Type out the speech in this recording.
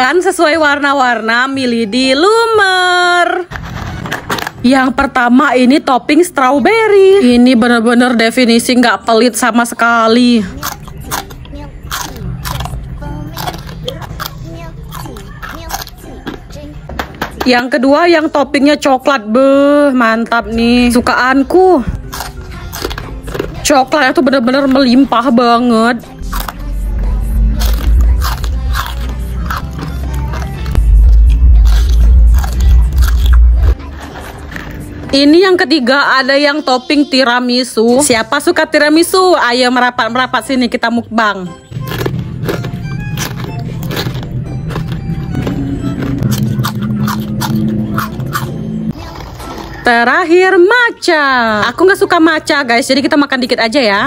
Makan sesuai warna-warna milih di Lumer. Yang pertama ini topping strawberry. Ini bener-bener definisi nggak pelit sama sekali. Yang kedua yang toppingnya coklat, beh mantap nih, sukaanku. Coklatnya tuh bener-bener melimpah banget. Ini yang ketiga ada yang topping tiramisu. Siapa suka tiramisu? Ayo merapat-merapat sini kita mukbang. Terakhir matcha. Aku nggak suka matcha guys, jadi kita makan dikit aja ya.